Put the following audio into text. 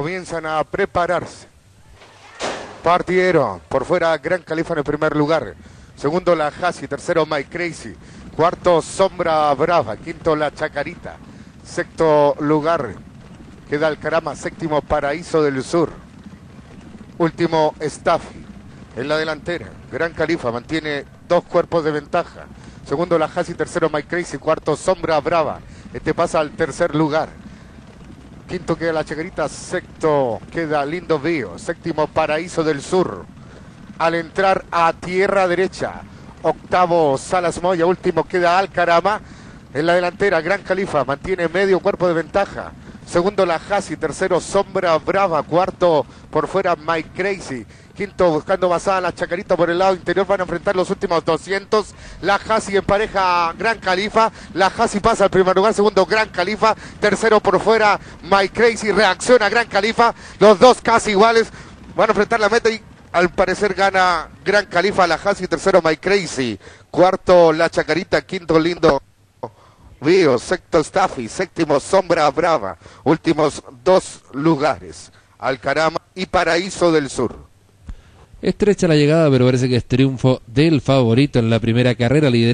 Comienzan a prepararse. Partidero, por fuera Gran Califa en el primer lugar. Segundo la Hasi, tercero My Crazy. Cuarto Sombra Brava, quinto la Chacarita. Sexto lugar queda el Carama, séptimo Paraíso del Sur. Último Staffi en la delantera. Gran Califa mantiene dos cuerpos de ventaja. Segundo la Hasi, tercero My Crazy, cuarto Sombra Brava. Este pasa al tercer lugar. Quinto queda la Chacarita, sexto queda Lindo Bío, séptimo Paraíso del Sur. Al entrar a tierra derecha, octavo Salas Moya, último queda Alcarama. En la delantera, Gran Califa mantiene medio cuerpo de ventaja. Segundo la Hasi, tercero Sombra Brava, cuarto por fuera Mike Crazy. Quinto buscando basada la Chacarita por el lado interior. Van a enfrentar los últimos 200. La Hasi en pareja Gran Califa. La Hasi pasa al primer lugar. Segundo Gran Califa. Tercero por fuera Mike Crazy. Reacciona Gran Califa. Los dos casi iguales. Van a enfrentar la meta y al parecer gana Gran Califa la Hasi. Tercero Mike Crazy. Cuarto la Chacarita. Quinto Lindo. Vio, sexto Staffy, séptimo Sombra Brava, últimos dos lugares, Alcarama y Paraíso del Sur. Estrecha la llegada, pero parece que es triunfo del favorito en la primera carrera. Lider